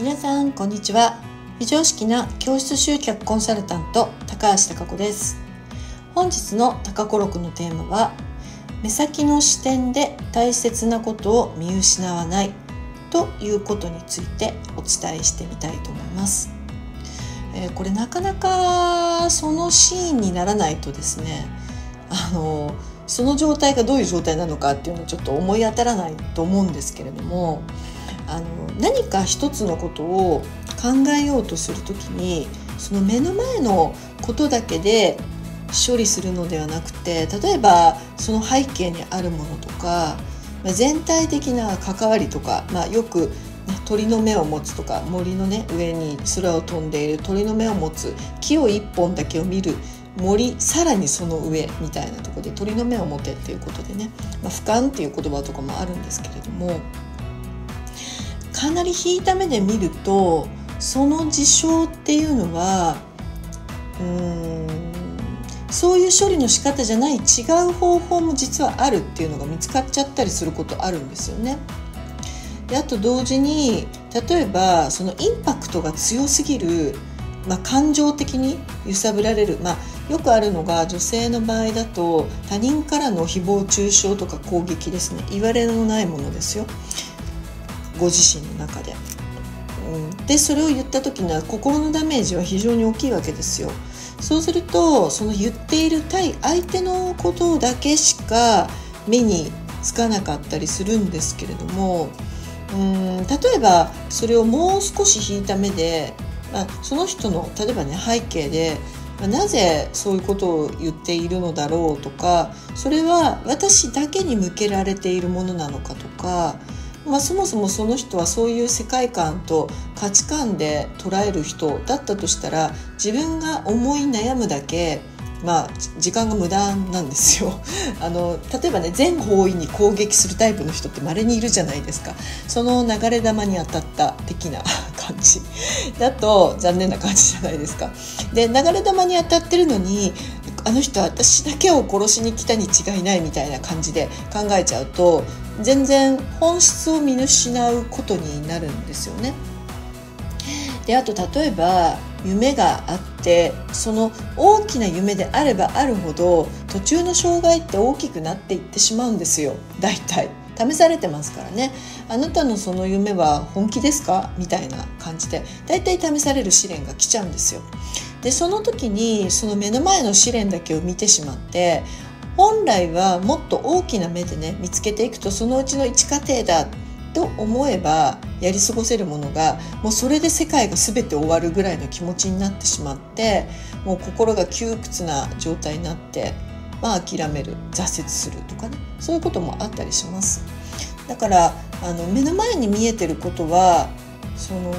皆さんこんにちは。非常識な教室集客コンサルタント高橋貴子です。本日の高子録のテーマは目先の視点で大切なことを見失わないということについてお伝えしてみたいと思います、えー、これなかなかそのシーンにならないとですねあのその状態がどういう状態なのかっていうのをちょっと思い当たらないと思うんですけれどもあの何か一つのことを考えようとする時にその目の前のことだけで処理するのではなくて例えばその背景にあるものとか全体的な関わりとか、まあ、よく、ね、鳥の目を持つとか森の、ね、上に空を飛んでいる鳥の目を持つ木を一本だけを見る森さらにその上みたいなとこで鳥の目を持てっていうことでね、まあ、俯瞰っていう言葉とかもあるんですけれどもかなり引いた目で見るとその事象っていうのはうーんそういう処理の仕方じゃない違う方法も実はあるっていうのが見つかっちゃったりすることあるんですよね。であと同時に例えばそのインパクトが強すぎる、まあ、感情的に揺さぶられる、まあ、よくあるのが女性の場合だと他人からの誹謗中傷とか攻撃ですね。言われのないものですよ。ご自身の中で。うん、でそれを言った時には心のダメージは非常に大きいわけですよ。そうするとその言っている対相手のことだけしか目につかなかったりするんですけれどもうん例えばそれをもう少し引いた目で、まあ、その人の例えばね背景でなぜそういうことを言っているのだろうとかそれは私だけに向けられているものなのかとかまあ、そもそもその人はそういう世界観と価値観で捉える人だったとしたら自分が思い悩むだけまあ、時間が無駄なんですよ。あの例えばね全方位に攻撃するタイプの人って稀にいるじゃないですか。その流れ弾に当たった的な 感じ。だと残念な感じじゃないですか。で流れ弾に当たってるのにあの人は私だけを殺しに来たに違いないみたいな感じで考えちゃうと全然本質を見失うことになるんですよね。であと例えば夢があってその大きな夢であればあるほど途中の障害って大きくなっていってしまうんですよ。大体。試されてますからね。あなたのその夢は本気ですか？みたいな感じで大体試される試練が来ちゃうんですよ。でその時にその目の前の試練だけを見てしまって本来はもっと大きな目でね見つけていくとそのうちの一過程だと思えばやり過ごせるものがもうそれで世界が全て終わるぐらいの気持ちになってしまってもう心が窮屈な状態になってまあ諦める挫折するとかねそういうこともあったりします。だからあの目の前に見えてることはその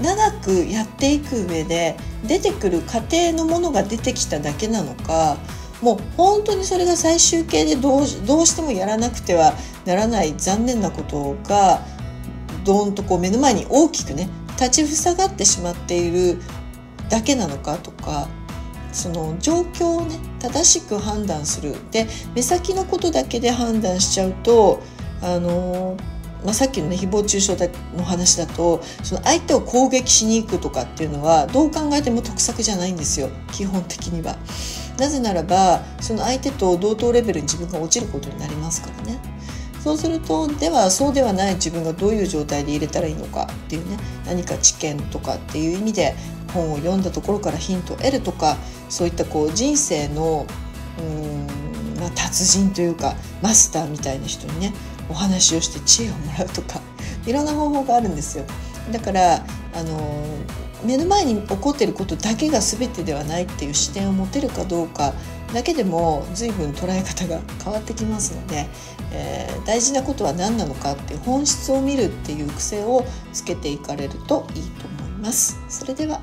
長くやっていく上で出てくる過程のものが出てきただけなのかもう本当にそれが最終形でどうどうしてもやらなくてはならない残念なことがどーんとこう目の前に大きくね立ちふさがってしまっているだけなのかとかその状況をね正しく判断する。で目先のことだけで判断しちゃうとあのまあ、さっきのね誹謗中傷の話だとその相手を攻撃しに行くとかっていうのはどう考えても得策じゃないんですよ基本的には。なぜならばその相手と同等レベルに自分が落ちることになりますからね。そうするとではそうではない自分がどういう状態で入れたらいいのかっていうね何か知見とかっていう意味で本を読んだところからヒントを得るとかそういったこう人生のうん、まあ、達人というかマスターみたいな人にねお話をして知恵をもらうとか いろんな方法があるんですよ。だからあの目の前に起こっていることだけが全てではないっていう視点を持てるかどうかだけでも随分捉え方が変わってきますので、えー、大事なことは何なのかって本質を見るっていう癖をつけていかれるといいと思います。それでは